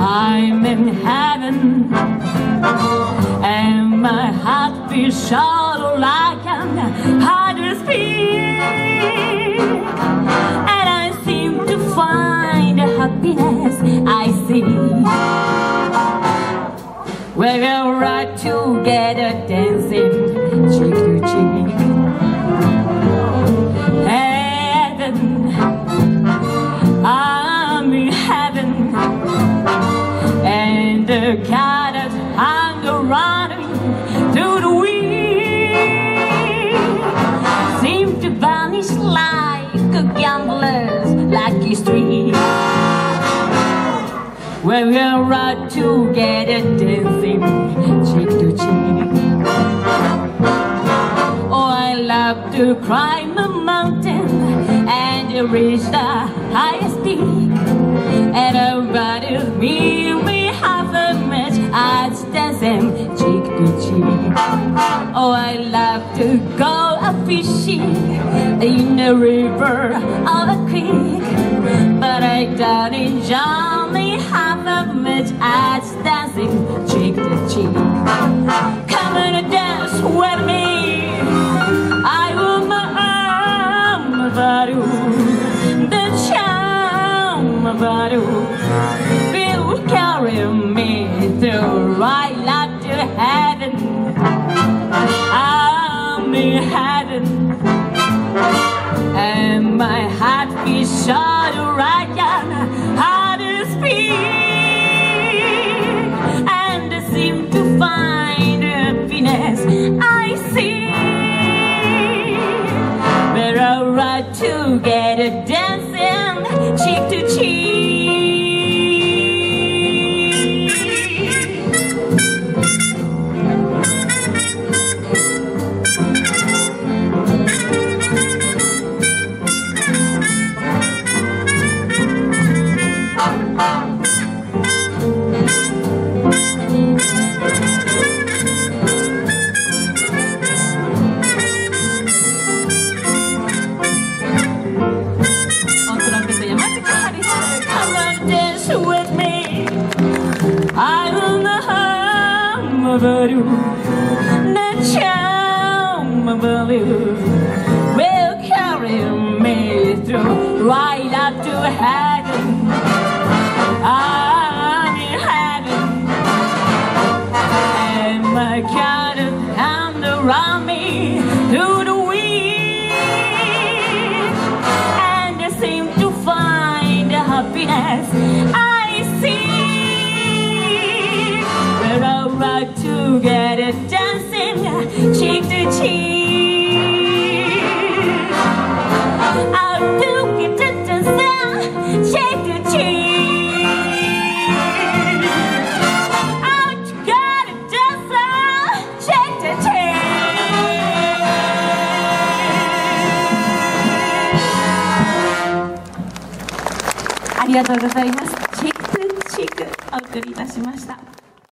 I'm in heaven, and my heart beats shallow like an hardly We're right together dancing when we're right together dancing cheek to cheek Oh, I love to climb a mountain and reach the highest peak. And nobody me, we have a match as dancing cheek to cheek. Oh, I love to go a fishing in a river or a creek. But I don't enjoy cheek to. Come and dance with me. I will my value, the charm you will carry me through right up to heaven. I'm in heaven, and my heart beats short right Alright together dancing cheek to cheek. You The charm about you Will carry me through Right up to heaven I'm in heaven And my God is hand around me To the wind and I seem to find happiness together, dancing cheek to cheek. I'll do it to dance, cheek to cheek. Out together, dancing cheek to cheek. ありがとうございます。チェックチェックお送りいたしました。